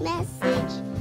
message.